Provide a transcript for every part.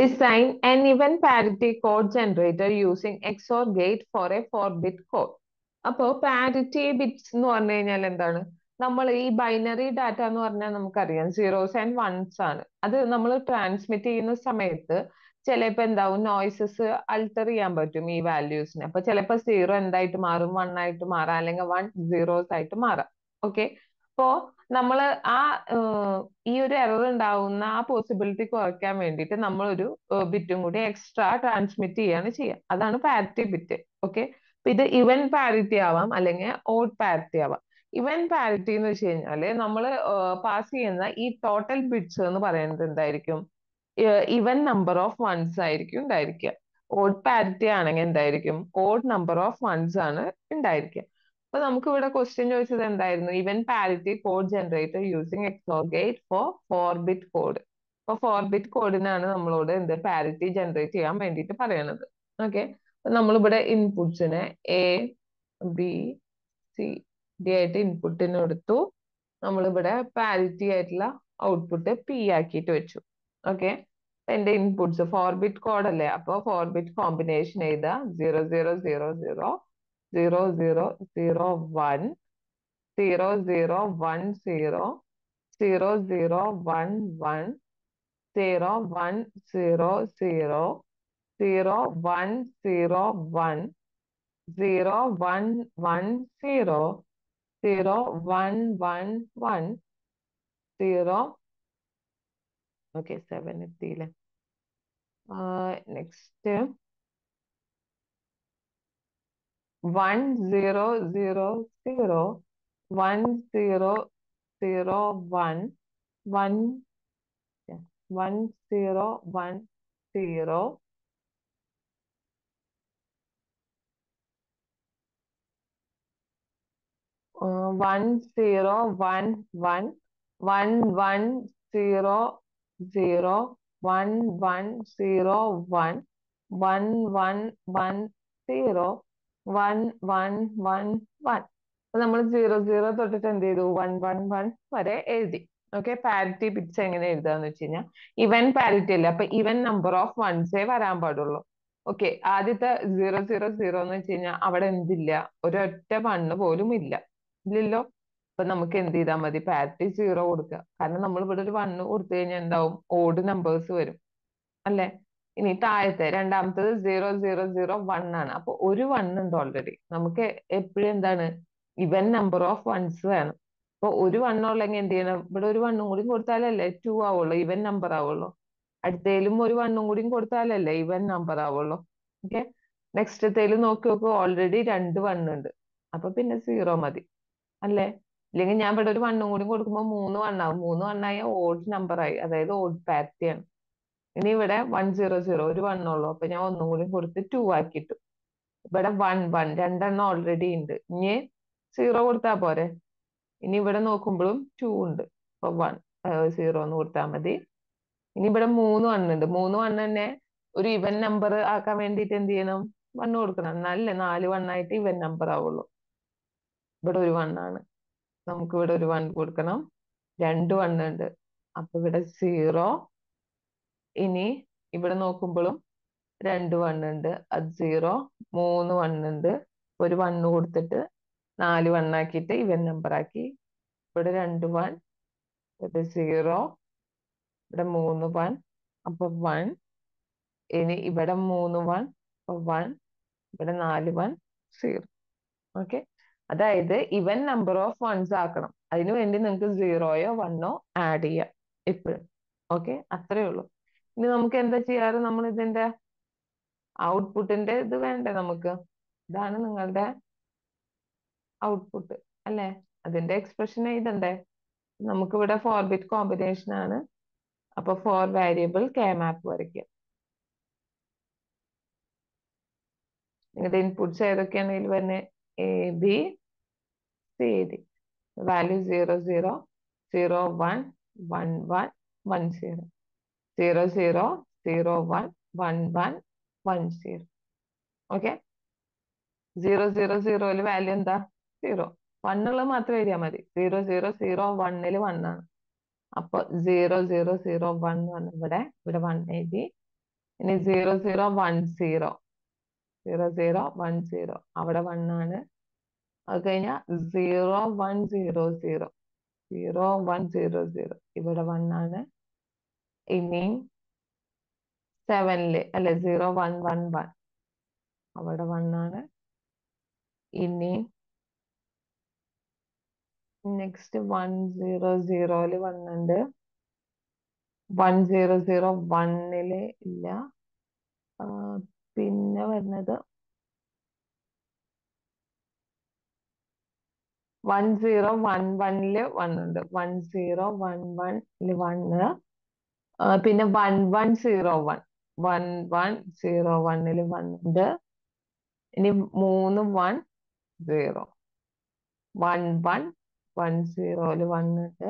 Design an even parity code generator using XOR gate for a 4-bit code. അപ്പോൾ parity bits എന്ന് പറഞ്ഞു കഴിഞ്ഞാൽ എന്താണ്? നമ്മൾ ഈ ബൈനറി ഡാറ്റ എന്ന് പറഞ്ഞാൽ നമുക്കറിയാം സീറോസ് ആൻഡ് വൺസ് ആണ്. അത് നമ്മൾ ട്രാൻസ്മിറ്റ് ചെയ്യുന്ന സമയത്ത് ചിലപ്പോൾ എന്താവും? നോയ്സസ് അൾട്ടർ ചെയ്യാൻ പറ്റും ഈ വാല്യൂസിന് അപ്പൊ ചിലപ്പോൾ സീറോ എന്തായിട്ട് മാറും? വൺ ആയിട്ട് മാറാം. അല്ലെങ്കിൽ വൺ സീറോസ് ആയിട്ട് മാറാം. ഓക്കെ അപ്പോ നമ്മൾ ആ ഈ ഒരു എറർ ഉണ്ടാവുന്ന ആ പോസിബിലിറ്റി കുറയ്ക്കാൻ വേണ്ടിയിട്ട് നമ്മൾ ഒരു ബിറ്റും കൂടി എക്സ്ട്രാ ട്രാൻസ്മിറ്റ് ചെയ്യാണ് ചെയ്യുക. അതാണ് പാരിറ്റി ബിറ്റ് ഓക്കെ ഇത് ഇവൻ പാരിറ്റി ആവാം അല്ലെങ്കിൽ ഓഡ് പാരിറ്റി ആവാം. ഇവൻ പാരിറ്റി എന്ന് വെച്ച് കഴിഞ്ഞാൽ നമ്മൾ പാസ് ചെയ്യുന്ന ഈ ടോട്ടൽ ബിറ്റ്സ് എന്ന് പറയുന്നത് എന്തായിരിക്കും? ഇവൻ നമ്പർ ഓഫ് വൺസ് ആയിരിക്കും ഉണ്ടായിരിക്കുക. ഓഡ് പാരിറ്റി ആണെങ്കിൽ എന്തായിരിക്കും? ഓഡ് നമ്പർ ഓഫ് വൺസ് ആണ് ഉണ്ടായിരിക്കുക. അപ്പൊ നമുക്ക് ഇവിടെ ക്വസ്റ്റ്യൻ ചോദിച്ചത് എന്തായിരുന്നു? Even parity code generator using XOR gate four four bit code അപ്പൊ ഫോർ ബിറ്റ് കോഡിനാണ് നമ്മളോട് എന്ത് പാരിറ്റി ജനറേറ്റ് ചെയ്യാൻ വേണ്ടിയിട്ട് പറയണത്. ഓക്കെ അപ്പൊ നമ്മളിവിടെ ഇൻപുട്സിനെ എ ബി സി ഡി ആയിട്ട് ഇൻപുട്ടിന് എടുത്തു. നമ്മളിവിടെ പാരിറ്റി ആയിട്ടുള്ള ഔട്ട്പുട്ട് പി ആക്കിയിട്ട് വെച്ചു. ഓക്കെ എന്റെ ഇൻപുട്സ് ഫോർ ബിറ്റ് കോഡ് അല്ലേ? അപ്പോൾ ഫോർ ബിറ്റ് കോമ്പിനേഷൻ ചെയ്ത zero zero zero zero zero zero zero one zero zero one zero zero zero one one zero one zero zero zero one zero one zero one one zero zero one one one zero okay seven one zero zero zero one zero zero one one yeah, one zero one zero uh, one zero one one one one zero zero one one zero one one one one zero. One one one one. അപ്പൊ നമ്മൾ zero zero തൊട്ടിട്ട് എന്ത് ചെയ്തു? One one one വരെ എഴുതി. Okay? Parity bits എങ്ങനെ എഴുതാന്ന് വെച്ച് കഴിഞ്ഞാൽ ഇവൻ പാരിറ്റി അല്ല? അപ്പൊ ഇവൻ നമ്പർ ഓഫ് വൺസേ വരാൻ പാടുള്ളൂ. ഓക്കെ? ആദ്യത്തെ സീറോ സീറോ സീറോ എന്ന് വെച്ച് കഴിഞ്ഞാൽ അവിടെ എന്തില്ല? ഒരൊറ്റ വണ്ണ് പോലും ഇല്ല. ഇല്ലല്ലോ? അപ്പൊ നമുക്ക് എന്ത് ചെയ്താൽ മതി? പാരിറ്റി സീറോ കൊടുക്കുക കാരണം നമ്മൾ ഇവിടെ ഒരു വണ്ണ് കൊടുത്തു കഴിഞ്ഞാൽ എന്താവും? ഓഡ് നമ്പേഴ്സ് വരും. അല്ലെ? ഇനി താഴത്തെ രണ്ടാമത്തത് സീറോ സീറോ സീറോ വൺ ആണ്. അപ്പൊ ഒരു വൺ ഉണ്ട് ഓൾറെഡി നമുക്ക് എപ്പോഴും എന്താണ്? ഇവൻ നമ്പർ ഓഫ് വൺസ് വേണം. അപ്പൊ ഒരു വൺ ഉള്ളെങ്കിൽ എന്ത് ചെയ്യണം? ഇവിടെ ഒരു വണ്ണും കൂടി കൊടുത്താലല്ലേ ടു ആവുള്ളൂ ഇവൻ നമ്പർ ആവുള്ളൂ. അടുത്തേലും ഒരു വണ്ണും കൂടി കൊടുത്താലല്ലേ ഇവൻ നമ്പർ ആവുള്ളൂ. ഓക്കെ നെക്സ്റ്റത്തേലും നോക്കി നോക്കൂ ഓൾറെഡി രണ്ട് വണ്ണുണ്ട് അപ്പൊ പിന്നെ സീറോ മതി. അല്ലേ? ഇല്ലെങ്കിൽ ഞാൻ ഇവിടെ ഒരു വണ്ണും കൂടി കൊടുക്കുമ്പോൾ മൂന്ന് വണ്ണാവും മൂന്ന് വണ്ണായ ഓഡ് നമ്പർ ആയി. അതായത് ഓഡ് പാരിറ്റി ആണ് ഇനി ഇവിടെ വൺ സീറോ സീറോ ഒരു വണ്ണുള്ളൂ അപ്പൊ ഞാൻ ഒന്നും കൂടി കൊടുത്ത് ടു ആക്കിയിട്ടു. ഇവിടെ വൺ വൺ രണ്ടെണ്ണം ഓൾറെഡി ഉണ്ട് ഇനി സീറോ കൊടുത്താ പോരെ? ഇനി ഇവിടെ നോക്കുമ്പോഴും ടു ഉണ്ട്. അപ്പൊ വൺ സീറോ എന്ന് കൊടുത്താൽ മതി. ഇനി ഇവിടെ മൂന്ന് വൺ ഉണ്ട് മൂന്ന് വൺ തന്നെ ഒരു ഇവൻ നമ്പർ ആക്കാൻ വേണ്ടിയിട്ട് എന്ത് ചെയ്യണം? വൺ കൊടുക്കണം. എന്നാലല്ലേ നാല് വണ്ണായിട്ട് ഇവൻ നമ്പർ ആവുള്ളൂ. ഇവിടെ ഒരു വണ്ണാണ് നമുക്ക് ഇവിടെ ഒരു വൺ കൊടുക്കണം. രണ്ട് വൺ ഉണ്ട് അപ്പൊ ഇവിടെ സീറോ ഇനി ഇവിടെ നോക്കുമ്പോഴും രണ്ട് വണ്ണുണ്ട് അത് സീറോ മൂന്ന് വണ്ണുണ്ട് ഒരു വണ്ണ് കൊടുത്തിട്ട് നാല് വണ്ണാക്കിയിട്ട് ഇവൻ നമ്പർ ആക്കി. ഇവിടെ രണ്ട് വൺ ഇവിടെ സീറോ ഇവിടെ മൂന്ന് വൺ അപ്പൊ വൺ ഇനി ഇവിടെ മൂന്ന് വൺ അപ്പൊ വൺ ഇവിടെ നാല് വൺ സീറോ ഓക്കെ അതായത് ഇവൻ നമ്പർ ഓഫ് വൺസ് ആക്കണം. അതിനു വേണ്ടി നിങ്ങൾക്ക് സീറോയോ വണ്ണോ ആഡ് ചെയ്യാം. എപ്പോഴും ഓക്കെ അത്രേ ഉള്ളൂ. ഇനി നമുക്ക് എന്താ ചെയ്യാറ്? നമ്മൾ ഇതിന്റെ ഔട്ട്പുട്ടിന്റെ ഇത് വേണ്ടേ നമുക്ക്? ഇതാണ് നിങ്ങളുടെ ഔട്ട്പുട്ട് അല്ലെ? അതിന്റെ എക്സ്പ്രഷൻ എഴുതണ്ടേ? നമുക്ക് ഇവിടെ ഫോർ ബിറ്റ് കോമ്പിനേഷൻ ആണ്. അപ്പൊ ഫോർ വേരിയബിൾ കെ മാപ്പ് വരയ്ക്കുക. നിങ്ങളുടെ ഇൻപുട്സ് ഏതൊക്കെയാണ് ഇതിൽ വരുന്നത്? A B C D value zero zero zero one one one one zero zero zero zero one one one one zero okay zero zero സീറോയിൽ value എന്താ? Zero വണ്ണുള്ളത് മാത്രം എഴുതിയാൽ മതി. സീറോ സീറോ സീറോ വണ്ണിൽ വൺ ആണ്. അപ്പൊ zero zero zero one one ഇവിടെ. ഇവിടെ വൺ എഴുതി. ഇനി zero zero one zero zero zero one zero അവിടെ വൺ ആണ്. അത് കഴിഞ്ഞാൽ zero one zero zero zero one zero zero ഇവിടെ വൺ ഇനിയും സെവനിൽ അല്ലെ സീറോ വൺ വൺ വൺ അവിടെ വൺ ആണ്. ഇനി നെക്സ്റ്റ് വൺ സീറോ സീറോയിൽ ഉണ്ട് വൺ സീറോ സീറോ വണ്ണിൽ ഇല്ല. പിന്നെ വരുന്നത് വൺ സീറോ വൺ വണ്ണിൽ വണ്ണുണ്ട് വൺ സീറോ വൺ വണ്ണിൽ വണ്ണ് പിന്നെ one one zero one one one zero വണ്ണിൽ വൺ ഉണ്ട് ഇനി മൂന്ന് one zero one one one സീറോയിൽ വൺ ഉണ്ട്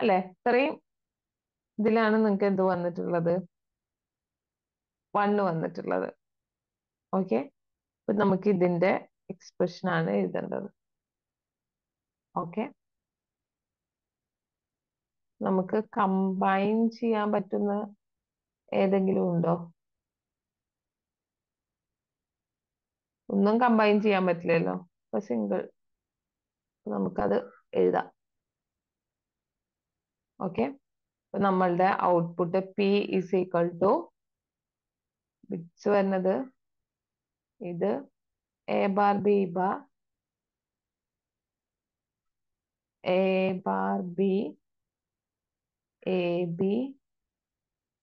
അല്ലെ? ഇത്രയും ഇതിലാണ് നിങ്ങൾക്ക് എന്ത് വന്നിട്ടുള്ളത്? വണ്ണ് വന്നിട്ടുള്ളത്. ഓക്കെ അപ്പൊ നമുക്ക് ഇതിന്റെ എക്സ്പ്രഷൻ ആണ് എഴുതേണ്ടത്. ഓക്കെ നമുക്ക് കമ്പൈൻ ചെയ്യാൻ പറ്റുന്ന ഏതെങ്കിലും ഉണ്ടോ? ഒന്നും കമ്പൈൻ ചെയ്യാൻ പറ്റില്ലല്ലോ. അപ്പൊ സിംഗിൾ നമുക്കത് എഴുതാം. ഓക്കെ അപ്പൊ നമ്മളുടെ output P is equal to bits വരുന്നത്? ഇത് A bar B bar A bar B A B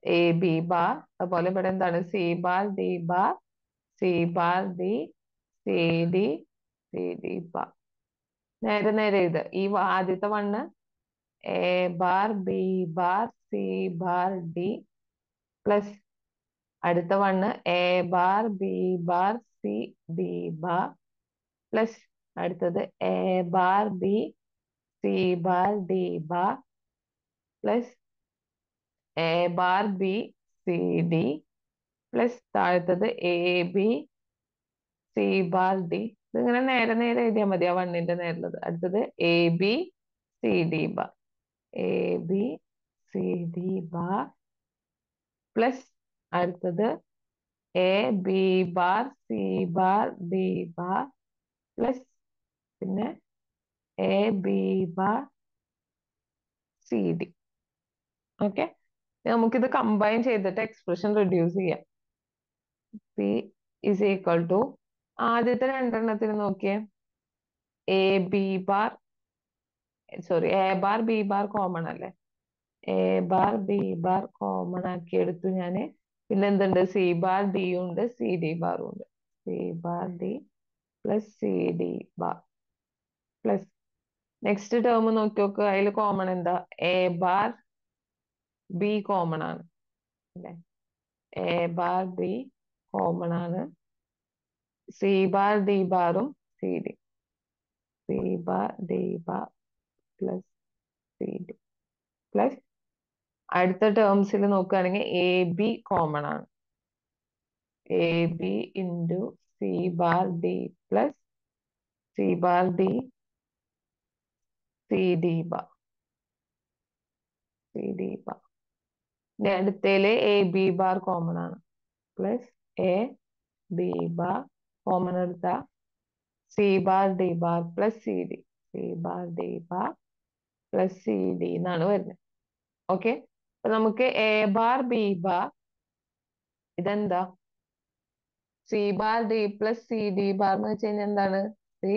A B bar അതുപോലെ ഇവിടെ എന്താണ്? C bar D bar C bar D C D C D bar നേരെ നേരെ ഇത്. ഈ ആദ്യത്തെ one A bar B bar C bar D plus അടുത്ത one A bar B bar C D bar plus അടുത്തത് A bar B C bar D bar plus A bar B C D plus താഴത്തത് A B C bar D ഇതിങ്ങനെ നേരെ നേരെ എഴുതിയാൽ മതി ആ വണ്ണിന്റെ നേരുള്ളത് അടുത്തത് A B C D bar A B C D bar plus അടുത്തത് A B bar C bar D bar plus പിന്നെ A B bar C D okay നമുക്കിത് കമ്പൈൻ ചെയ്തിട്ട് എക്സ്പ്രഷൻ റിഡ്യൂസ് ചെയ്യാം. പി ഇസ് ഈക്വൽ ടു ആദ്യത്തെ രണ്ടെണ്ണത്തിന് നോക്കിയേ. A B bar sorry A bar B bar common അല്ലേ? A bar B bar common ആക്കി എടുത്തു ഞാൻ പിന്നെ എന്തുണ്ട്? സി ബാർ ഡി ഉണ്ട് സി ഡി ബാറും ഉണ്ട്. C bar D plus C D bar plus next term നോക്കി നോക്ക് അതിൽ കോമൺ എന്താ? എ ബാർ ബി കോമൺ ആണ്. എ ബാർ ബി കോമൺ ആണ്. C bar D ബാറും C D C bar D bar plus C D plus അടുത്ത ടേംസിൽ നോക്കുകയാണെങ്കിൽ A B common ആണ്. A B into C bar D plus C bar D C D bar C D bar ഇനി A B bar common ആണ്. Plus A B bar common എടുത്ത C bar D bar plus C D C bar D bar plus C D എന്നാണ് വരുന്നത്. Okay അപ്പൊ നമുക്ക് A bar B bar ഇതെന്താ? C bar D plus C D bar എന്ന് വെച്ച് കഴിഞ്ഞാൽ എന്താണ്? സി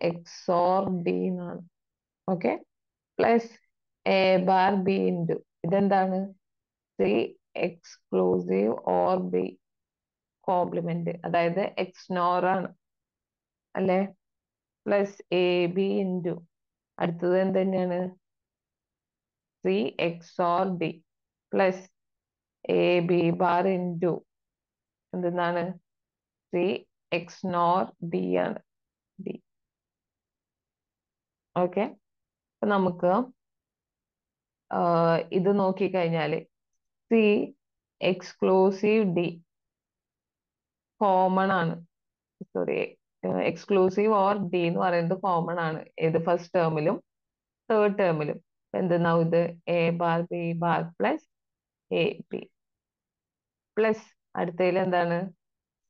എക്സോർ ഡി എന്നാണ് okay plus A bar B into ഇതെന്താണ്? C exclusive or B complement അതായത് എക്സ്നോർ ആണ്. അല്ലെ? പ്ലസ് എ ബി ഇന്റു അടുത്തത് എന്ത് തന്നെയാണ് C XOR D plus A B bar into എന്തെന്നാണ്? C XNOR D ആണ്. ഡി ഓക്കെ അപ്പൊ നമുക്ക് ഇത് നോക്കിക്കഴിഞ്ഞാൽ സി എക്സ്ക്ലൂസീവ് ഡി കോമൺ ആണ്. സോറി എക്സ്ക്ലൂസീവ് ഓർ ഡി എന്ന് പറയുന്നത് കോമൺ ആണ്. ഏത് ഫസ്റ്റ് ടേമിലും തേർഡ് ടേമിലും എന്തെന്നാവും ഇത്? A bar B bar plus A B plus അടുത്തതിൽ എന്താണ്?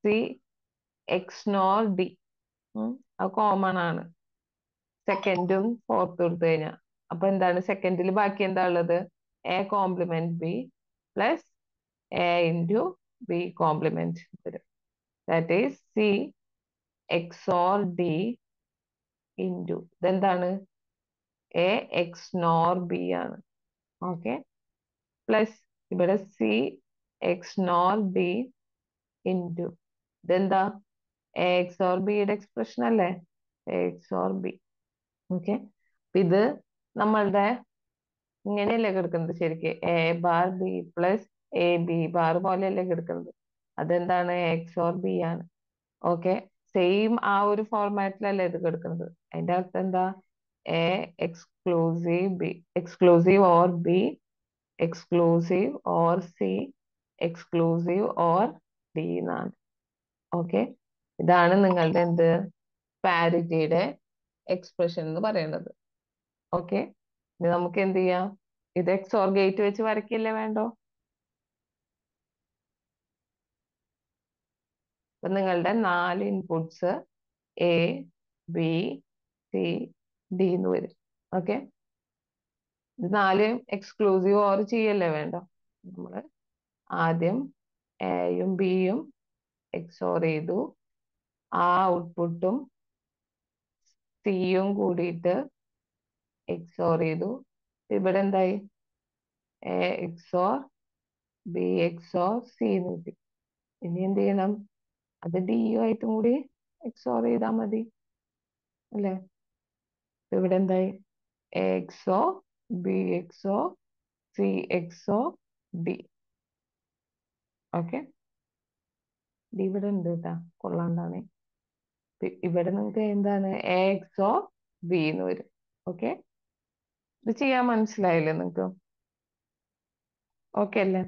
സി എക്സ് നോർ ഡി അത് കോമൺ ആണ്. സെക്കൻഡും ഫോർത്തും എടുത്തു കഴിഞ്ഞാൽ അപ്പൊ എന്താണ്? സെക്കൻഡിൽ ബാക്കി എന്താ ഉള്ളത്? A complement B plus A into B complement വരും. That is C XOR D into ഇതെന്താണ്? എ എക്സ് നോർ ബി ആണ്. ഓക്കെ പ്ലസ് ഇവിടെ C XNOR D into ഇതെന്താ? എ എക്സ് ഓർ ബിയുടെ എക്സ്പ്രഷൻ അല്ലേ? A X or B okay ഇത് നമ്മളുടെ ഇങ്ങനെയല്ലേ കിടക്കുന്നത് ശരിക്ക്? A bar B plus A B bar പോലെയല്ലേ കിടക്കുന്നത്. അതെന്താണ്? എക്സ് ഓർ ബി ആണ്. ഓക്കെ സെയിം ആ ഒരു ഫോർമാറ്റിലല്ലേ ഇത് കിടക്കുന്നത്. അതിന്റെ അർത്ഥം എന്താ? A exclusive B exclusive or B exclusive or C exclusive or D എന്നാണ്. ഓക്കെ ഇതാണ് നിങ്ങളുടെ എന്ത്? പാരിറ്റിയുടെ എക്സ്പ്രഷൻ എന്ന് പറയുന്നത്. ഓക്കെ ഇനി നമുക്ക് എന്ത് ചെയ്യാം? ഇത് എക്സ് ഓർ ഗേറ്റ് വെച്ച് വരയ്ക്കില്ലേ വേണ്ടോ? അപ്പൊ നിങ്ങളുടെ നാല് inputs A B C D എന്ന് വരും. ഓക്കെ ഇത് നാല് എക്സ്ക്ലൂസീവ് ഓർ ചെയ്യല്ലേ വേണ്ട? നമ്മൾ ആദ്യം എയും ബിയും എക്സോർ ചെയ്തു. ആ ഔട്ട്പുട്ടും സിയും കൂടിയിട്ട് എക്സോർ ചെയ്തു. ഇവിടെ എന്തായി? A XOR B XOR C എന്ന് കിട്ടി. ഇനി എന്ത് ചെയ്യണം? അത് ഡി യു ആയിട്ടും കൂടി എക്സോർ ചെയ്താൽ മതി. അല്ലേ? ഇവിടെ എന്തായി? A XOR B XOR C XOR D okay D ഇവിടെ ഉണ്ട് കേട്ടാ കൊള്ളാണ്ടാണ് ഇവിടെ നിങ്ങൾക്ക് എന്താണ്? എ എക്സോ ബി എന്ന് വരും. ഓക്കെ ഇത് ചെയ്യാൻ മനസ്സിലായില്ലേ നിങ്ങക്ക് ഓക്കെ അല്ലേ?